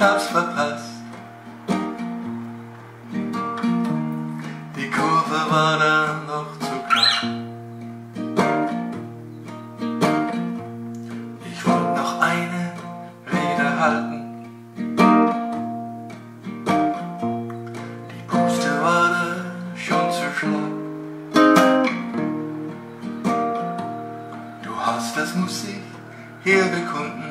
ich hab's verpasst. Die Kurve war dann noch zu knapp. Ich wollte noch eine Rede halten. Die Puste war da schon zu schlapp. Du hast das Musik hier bekunden.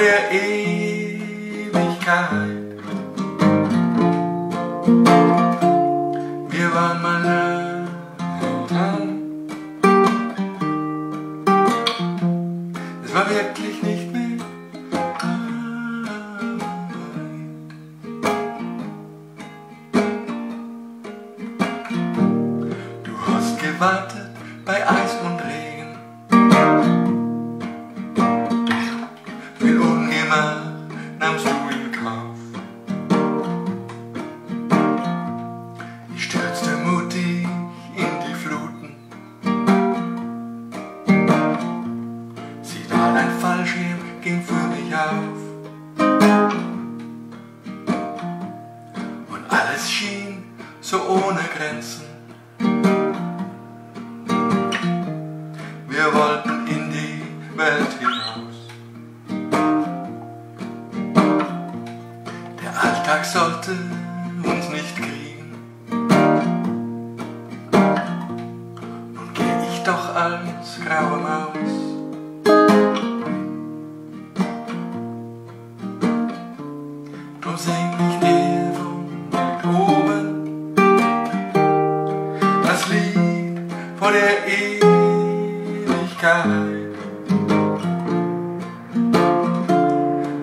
Der Ewigkeit. Wir waren mal nah dran. Es war wirklich nicht mehr. Du hast gewartet bei Eis und Regen. Auf. Und alles schien so ohne Grenzen. Wir wollten in die Welt hinaus. Der Alltag sollte uns nicht kriegen. Nun geh ich doch als graue Maus.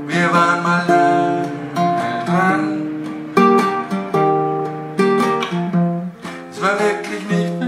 Wir waren mal dran. Es war wirklich nicht mehr.